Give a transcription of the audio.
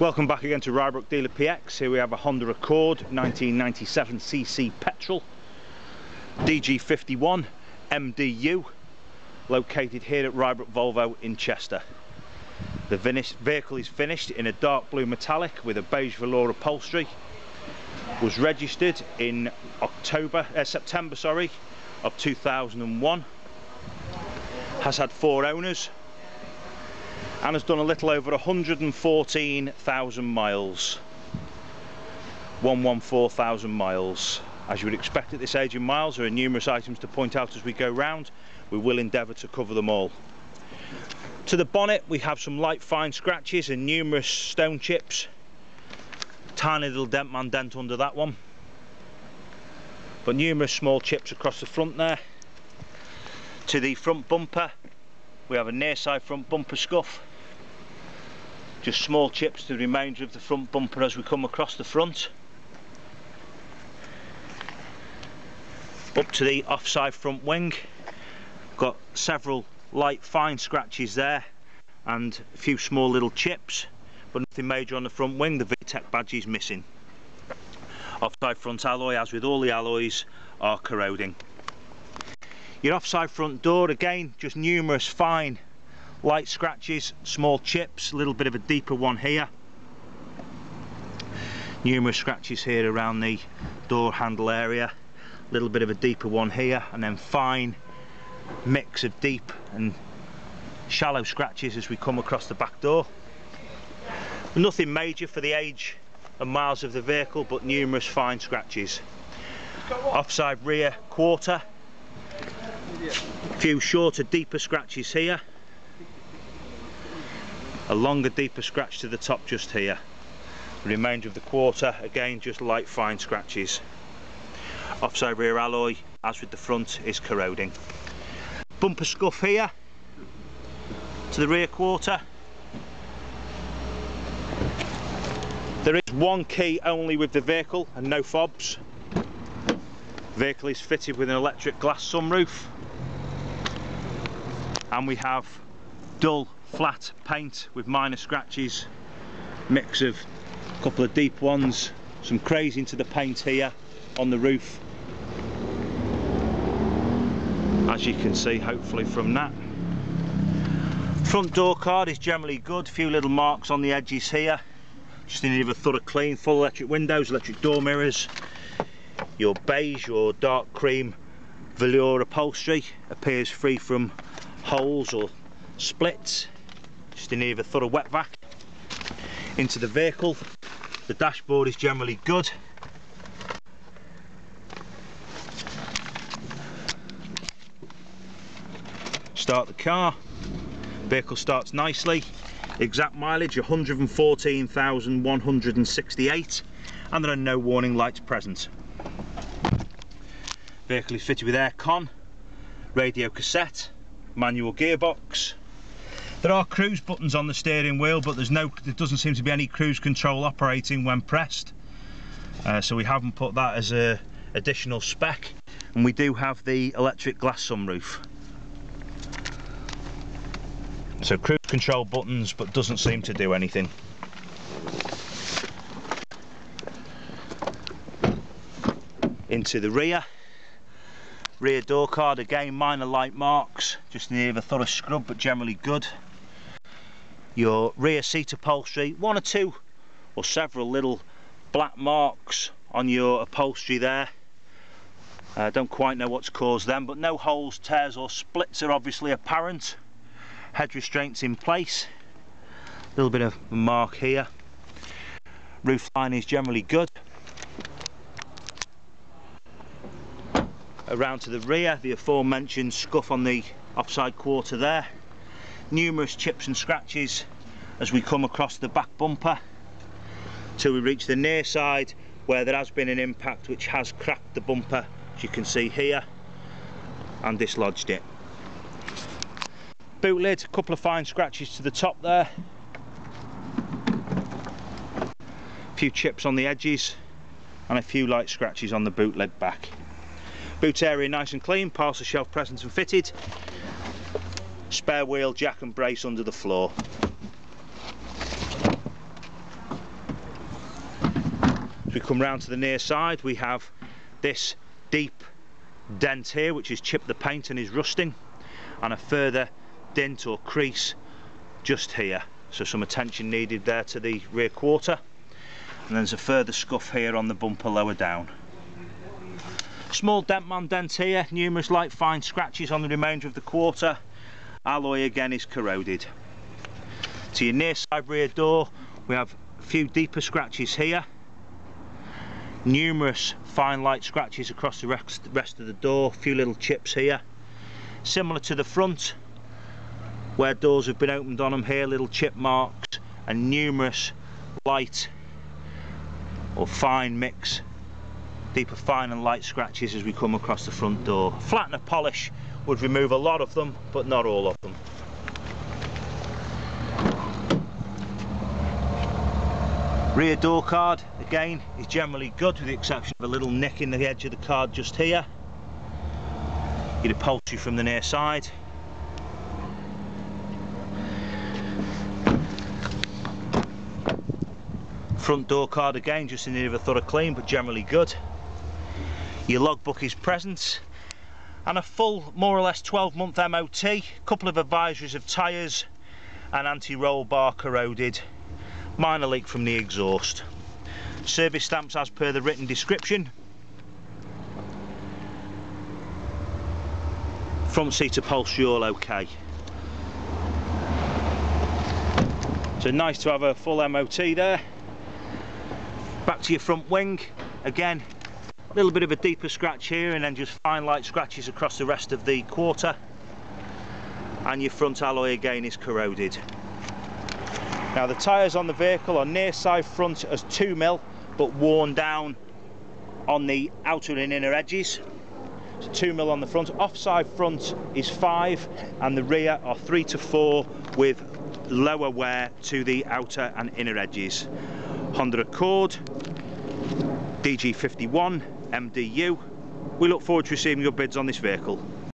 Welcome back again to Rybrook Dealer PX. Here we have a Honda Accord 1997 cc petrol DG51 MDU located here at Rybrook Volvo in Chester. The vehicle is finished in a dark blue metallic with a beige velour upholstery. Was registered in October, uh, September, sorry, of 2001. Has had four owners and has done a little over 114,000 miles. 114,000 miles. As you would expect at this age in miles, there are numerous items to point out as we go round. We will endeavour to cover them all. To the bonnet we have some light fine scratches and numerous stone chips. Tiny little dent man dent under that one. But numerous small chips across the front there. To the front bumper we have a near side front bumper scuff just small chips to the remainder of the front bumper as we come across the front. Up to the offside front wing. Got several light fine scratches there and a few small little chips but nothing major on the front wing. The VTEC badge is missing. Offside front alloy as with all the alloys are corroding. Your offside front door again just numerous fine light scratches, small chips, a little bit of a deeper one here. Numerous scratches here around the door handle area, a little bit of a deeper one here, and then fine mix of deep and shallow scratches as we come across the back door. Nothing major for the age and miles of the vehicle, but numerous fine scratches. Offside rear quarter, a few shorter, deeper scratches here a longer deeper scratch to the top just here. The remainder of the quarter again just light fine scratches. Offside rear alloy as with the front is corroding. Bumper scuff here to the rear quarter. There is one key only with the vehicle and no fobs. Vehicle is fitted with an electric glass sunroof. And we have dull flat paint with minor scratches mix of a couple of deep ones some crazing to the paint here on the roof. As you can see hopefully from that. Front door card is generally good. A few little marks on the edges here. Just need a thorough clean full electric windows electric door mirrors your beige or dark cream velour upholstery appears free from holes or splits just in need of thorough wet vac into the vehicle. The dashboard is generally good. Start the car. Vehicle starts nicely. Exact mileage 114,168 and there are no warning lights present. Vehicle is fitted with air con radio cassette manual gearbox there are cruise buttons on the steering wheel, but there's no, there doesn't seem to be any cruise control operating when pressed. Uh, so we haven't put that as a additional spec. And we do have the electric glass sunroof. So cruise control buttons, but doesn't seem to do anything. Into the rear. Rear door card, again minor light marks, just near a thorough scrub, but generally good your rear seat upholstery one or two or several little black marks on your upholstery there. I uh, don't quite know what's caused them but no holes tears or splits are obviously apparent. Head restraints in place. A little bit of mark here. Roof line is generally good. Around to the rear the aforementioned scuff on the offside quarter there numerous chips and scratches as we come across the back bumper till we reach the near side where there has been an impact which has cracked the bumper as you can see here and dislodged it. Boot lid a couple of fine scratches to the top there. A few chips on the edges and a few light scratches on the boot lid back. Boot area nice and clean parcel shelf present and fitted spare wheel jack and brace under the floor. As we come round to the near side we have this deep dent here which has chipped the paint and is rusting and a further dent or crease just here. So some attention needed there to the rear quarter and there's a further scuff here on the bumper lower down. Small dent man dent here numerous light fine scratches on the remainder of the quarter alloy again is corroded to your near side rear door we have a few deeper scratches here numerous fine light scratches across the rest, of the door, a few little chips here. Similar to the front, where doors have been opened on them here, little chip marks and numerous light or fine mix, deeper fine and light scratches as we come across the front door. Flattener polish would remove a lot of them, but not all of them. Rear door card, again, is generally good with the exception of a little nick in the edge of the card just here. Get upholstery from the near side. Front door card again, just in need of a thorough clean, but generally good. Your logbook is present. And a full, more or less 12 month MOT, a couple of advisories of tyres, and anti-roll bar corroded minor leak from the exhaust. Service stamps as per the written description. Front seat upholstery all okay. So nice to have a full MOT there. Back to your front wing. Again, little bit of a deeper scratch here and then just fine light scratches across the rest of the quarter. And your front alloy again is corroded. Now the tyres on the vehicle are near side front as 2 mil but worn down on the outer and inner edges. So 2 mil on the front, offside front is 5 and the rear are 3 to 4 with lower wear to the outer and inner edges. Honda Accord, DG51, MDU. We look forward to receiving your bids on this vehicle.